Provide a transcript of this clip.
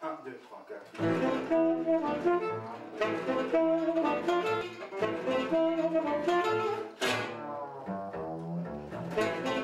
1, 2, 3, 4.